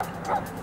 Ah!